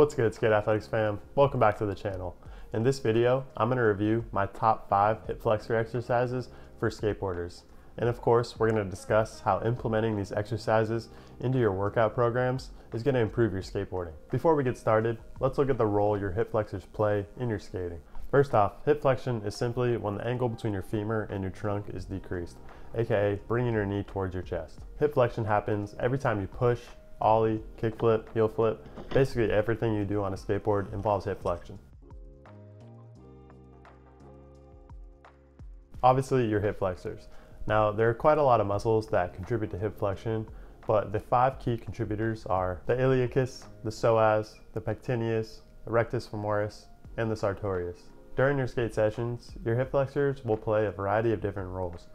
What's good, Skate Athletics fam? Welcome back to the channel. In this video, I'm going to review my top 5 hip flexor exercises for skateboarders. And of course, we're going to discuss how implementing these exercises into your workout programs is going to improve your skateboarding. Before we get started, let's look at the role your hip flexors play in your skating. First off, hip flexion is simply when the angle between your femur and your trunk is decreased, aka bringing your knee towards your chest. Hip flexion happens every time you push, ollie, kickflip, heel flip. Basically everything you do on a skateboard involves hip flexion. Obviously your hip flexors. Now there are quite a lot of muscles that contribute to hip flexion, but the five key contributors are the iliacus, the psoas, the pectineus, the rectus femoris, and the sartorius. During your skate sessions, your hip flexors will play a variety of different roles.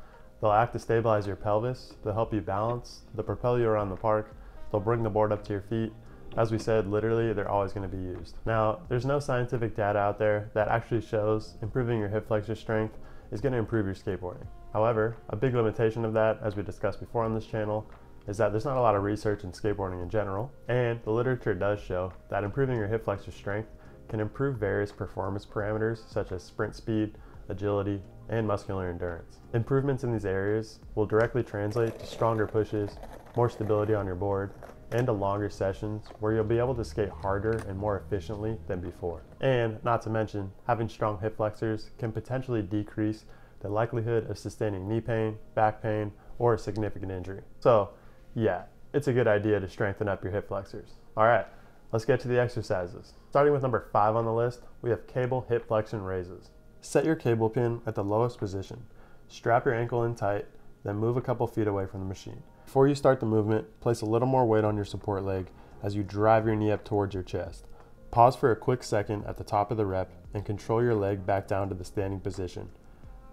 They'll act to stabilize your pelvis, they'll help you balance, they'll propel you around the park, They'll bring the board up to your feet. As we said, literally, they're always going to be used. Now, there's no scientific data out there that actually shows improving your hip flexor strength is going to improve your skateboarding. However, a big limitation of that, as we discussed before on this channel, is that there's not a lot of research in skateboarding in general, and the literature does show that improving your hip flexor strength can improve various performance parameters such as sprint speed, agility, and muscular endurance. Improvements in these areas will directly translate to stronger pushes, more stability on your board, and to longer sessions where you'll be able to skate harder and more efficiently than before. And not to mention, having strong hip flexors can potentially decrease the likelihood of sustaining knee pain, back pain, or a significant injury. So yeah, it's a good idea to strengthen up your hip flexors. All right, let's get to the exercises. Starting with number five on the list, we have cable hip flexion raises. Set your cable pin at the lowest position. Strap your ankle in tight, then move a couple feet away from the machine. Before you start the movement, place a little more weight on your support leg as you drive your knee up towards your chest. Pause for a quick second at the top of the rep and control your leg back down to the standing position.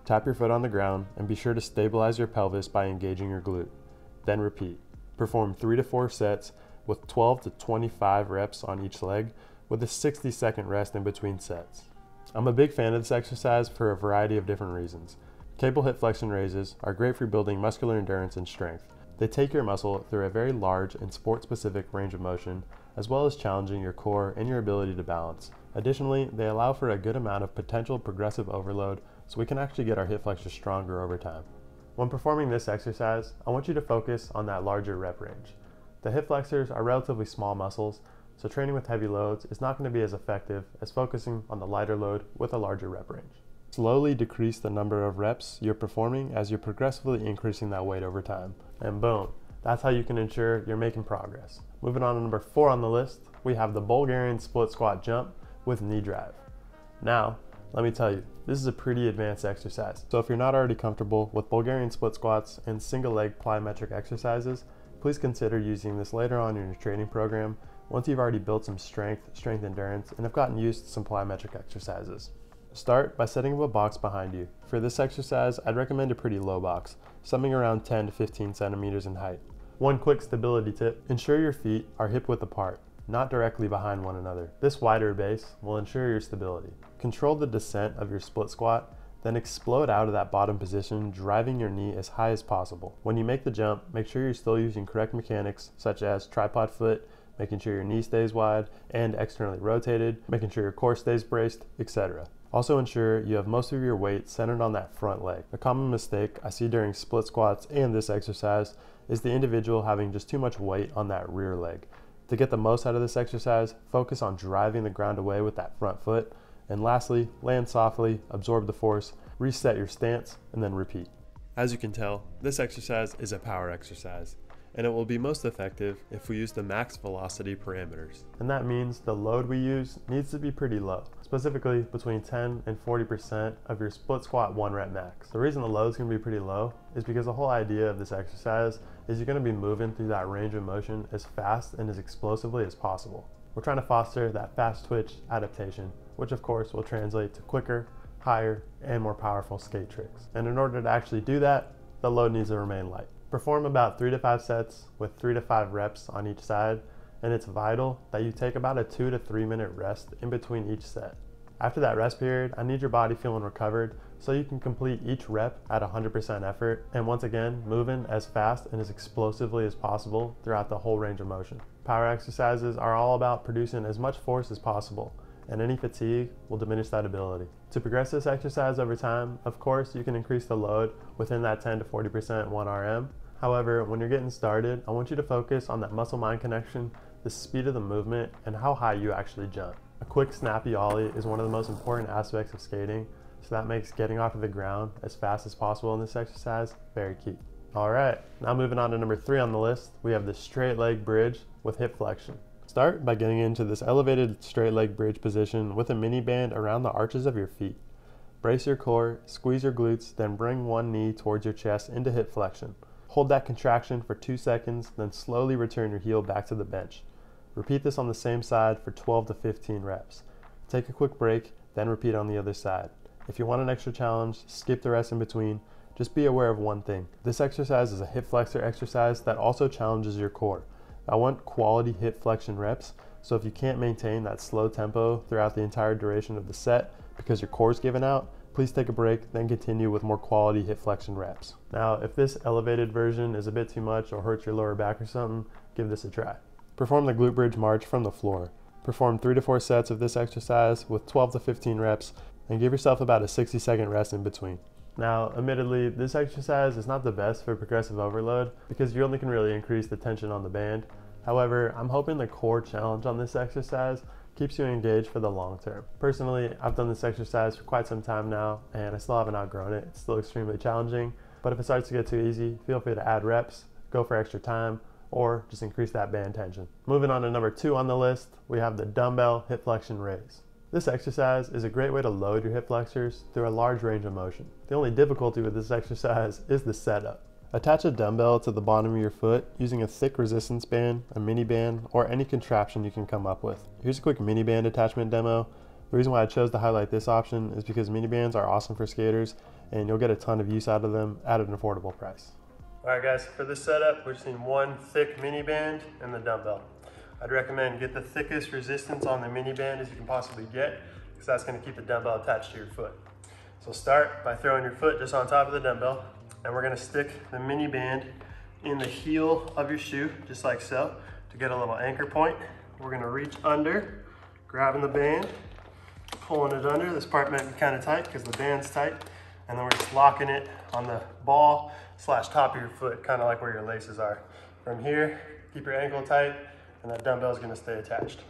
Tap your foot on the ground and be sure to stabilize your pelvis by engaging your glute. Then repeat. Perform 3 to 4 sets with 12 to 25 reps on each leg with a 60 second rest in between sets. I'm a big fan of this exercise for a variety of different reasons. Cable hip flexion raises are great for building muscular endurance and strength. They take your muscle through a very large and sport specific range of motion, as well as challenging your core and your ability to balance. Additionally, they allow for a good amount of potential progressive overload so we can actually get our hip flexors stronger over time. When performing this exercise, I want you to focus on that larger rep range. The hip flexors are relatively small muscles, so training with heavy loads is not going to be as effective as focusing on the lighter load with a larger rep range. Slowly decrease the number of reps you're performing as you're progressively increasing that weight over time. And boom, that's how you can ensure you're making progress. Moving on to number four on the list, we have the Bulgarian split squat jump with knee drive. Now, let me tell you, this is a pretty advanced exercise. So if you're not already comfortable with Bulgarian split squats and single leg plyometric exercises, please consider using this later on in your training program once you've already built some strength, strength endurance, and have gotten used to some plyometric exercises. Start by setting up a box behind you. For this exercise, I'd recommend a pretty low box, something around 10 to 15 centimeters in height. One quick stability tip, ensure your feet are hip width apart, not directly behind one another. This wider base will ensure your stability. Control the descent of your split squat, then explode out of that bottom position, driving your knee as high as possible. When you make the jump, make sure you're still using correct mechanics, such as tripod foot, making sure your knee stays wide and externally rotated, making sure your core stays braced, etc. Also ensure you have most of your weight centered on that front leg. A common mistake I see during split squats and this exercise is the individual having just too much weight on that rear leg. To get the most out of this exercise, focus on driving the ground away with that front foot. And lastly, land softly, absorb the force, reset your stance, and then repeat. As you can tell, this exercise is a power exercise and it will be most effective if we use the max velocity parameters. And that means the load we use needs to be pretty low, specifically between 10 and 40% of your split squat one rep max. The reason the load is going to be pretty low is because the whole idea of this exercise is you're going to be moving through that range of motion as fast and as explosively as possible. We're trying to foster that fast twitch adaptation, which of course will translate to quicker, higher, and more powerful skate tricks. And in order to actually do that, the load needs to remain light. Perform about three to five sets with three to five reps on each side, and it's vital that you take about a two to three minute rest in between each set. After that rest period, I need your body feeling recovered so you can complete each rep at 100% effort and once again, moving as fast and as explosively as possible throughout the whole range of motion. Power exercises are all about producing as much force as possible, and any fatigue will diminish that ability. To progress this exercise over time, of course, you can increase the load within that 10 to 40% 1RM. However, when you're getting started, I want you to focus on that muscle mind connection, the speed of the movement, and how high you actually jump. A quick snappy ollie is one of the most important aspects of skating, so that makes getting off of the ground as fast as possible in this exercise very key. All right, now moving on to number three on the list, we have the straight leg bridge with hip flexion. Start by getting into this elevated straight leg bridge position with a mini band around the arches of your feet. Brace your core, squeeze your glutes, then bring one knee towards your chest into hip flexion. Hold that contraction for two seconds, then slowly return your heel back to the bench. Repeat this on the same side for 12 to 15 reps. Take a quick break, then repeat on the other side. If you want an extra challenge, skip the rest in between. Just be aware of one thing. This exercise is a hip flexor exercise that also challenges your core. I want quality hip flexion reps, so if you can't maintain that slow tempo throughout the entire duration of the set because your core's given out, please take a break, then continue with more quality hip flexion reps. Now, if this elevated version is a bit too much or hurts your lower back or something, give this a try. Perform the glute bridge march from the floor. Perform three to four sets of this exercise with 12 to 15 reps and give yourself about a 60 second rest in between. Now, admittedly, this exercise is not the best for progressive overload because you only can really increase the tension on the band. However, I'm hoping the core challenge on this exercise keeps you engaged for the long term. Personally, I've done this exercise for quite some time now and I still haven't outgrown it. It's still extremely challenging, but if it starts to get too easy, feel free to add reps, go for extra time, or just increase that band tension. Moving on to number two on the list, we have the dumbbell hip flexion raise. This exercise is a great way to load your hip flexors through a large range of motion. The only difficulty with this exercise is the setup. Attach a dumbbell to the bottom of your foot using a thick resistance band, a mini band, or any contraption you can come up with. Here's a quick mini band attachment demo. The reason why I chose to highlight this option is because mini bands are awesome for skaters and you'll get a ton of use out of them at an affordable price. All right guys, for this setup, we're just need one thick mini band and the dumbbell. I'd recommend get the thickest resistance on the mini band as you can possibly get because that's going to keep the dumbbell attached to your foot. So start by throwing your foot just on top of the dumbbell and we're going to stick the mini band in the heel of your shoe just like so to get a little anchor point. We're going to reach under, grabbing the band, pulling it under. This part might be kind of tight because the band's tight and then we're just locking it on the ball slash top of your foot, kind of like where your laces are. From here, keep your ankle tight, and that dumbbell is gonna stay attached.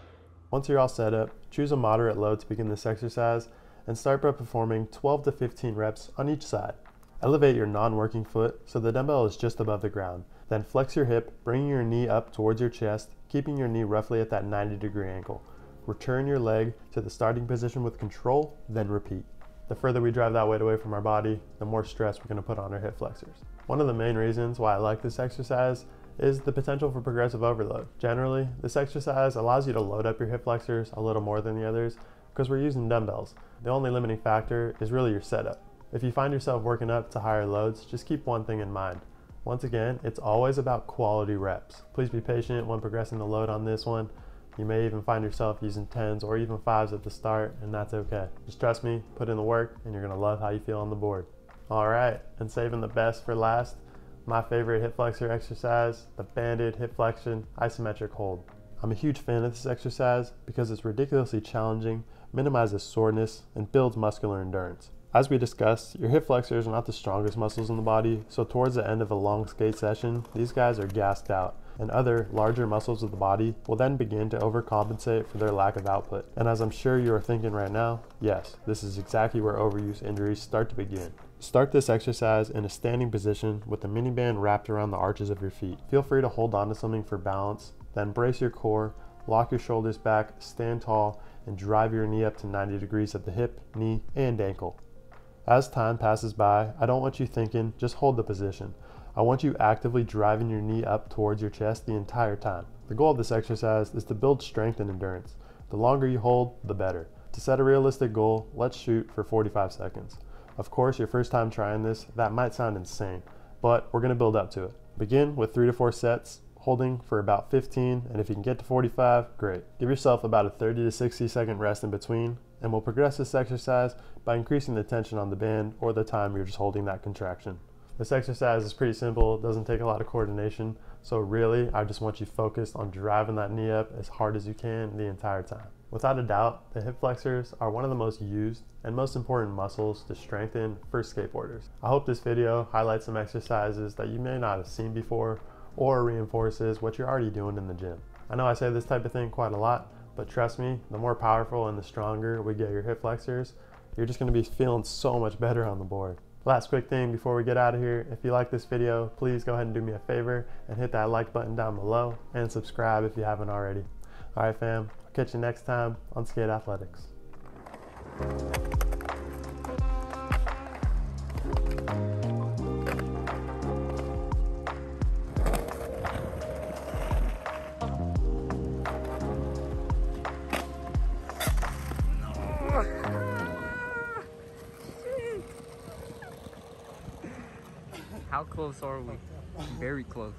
Once you're all set up, choose a moderate load to begin this exercise and start by performing 12 to 15 reps on each side. Elevate your non-working foot so the dumbbell is just above the ground. Then flex your hip, bringing your knee up towards your chest, keeping your knee roughly at that 90 degree angle. Return your leg to the starting position with control, then repeat. The further we drive that weight away from our body, the more stress we're gonna put on our hip flexors. One of the main reasons why I like this exercise is the potential for progressive overload. Generally, this exercise allows you to load up your hip flexors a little more than the others because we're using dumbbells. The only limiting factor is really your setup. If you find yourself working up to higher loads, just keep one thing in mind. Once again, it's always about quality reps. Please be patient when progressing the load on this one. You may even find yourself using 10s or even 5s at the start, and that's okay. Just trust me, put in the work, and you're gonna love how you feel on the board. All right, and saving the best for last, my favorite hip flexor exercise, the banded hip flexion isometric hold. I'm a huge fan of this exercise because it's ridiculously challenging, minimizes soreness, and builds muscular endurance. As we discussed, your hip flexors are not the strongest muscles in the body, so towards the end of a long skate session, these guys are gassed out, and other larger muscles of the body will then begin to overcompensate for their lack of output. And as I'm sure you are thinking right now, yes, this is exactly where overuse injuries start to begin. Start this exercise in a standing position with the mini band wrapped around the arches of your feet. Feel free to hold on to something for balance, then brace your core, lock your shoulders back, stand tall, and drive your knee up to 90 degrees at the hip, knee, and ankle. As time passes by, I don't want you thinking, just hold the position. I want you actively driving your knee up towards your chest the entire time. The goal of this exercise is to build strength and endurance. The longer you hold, the better. To set a realistic goal, let's shoot for 45 seconds. Of course, your first time trying this, that might sound insane, but we're gonna build up to it. Begin with three to four sets, holding for about 15, and if you can get to 45, great. Give yourself about a 30 to 60 second rest in between, and we'll progress this exercise by increasing the tension on the band or the time you're just holding that contraction. This exercise is pretty simple, it doesn't take a lot of coordination, So really, I just want you focused on driving that knee up as hard as you can the entire time. Without a doubt, the hip flexors are one of the most used and most important muscles to strengthen for skateboarders. I hope this video highlights some exercises that you may not have seen before or reinforces what you're already doing in the gym. I know I say this type of thing quite a lot, but trust me, the more powerful and the stronger we get your hip flexors, you're just gonna be feeling so much better on the board. Last quick thing before we get out of here, if you like this video, please go ahead and do me a favor and hit that like button down below and subscribe if you haven't already. All right, fam, I'll catch you next time on Skate Athletics. Close are we? Very close.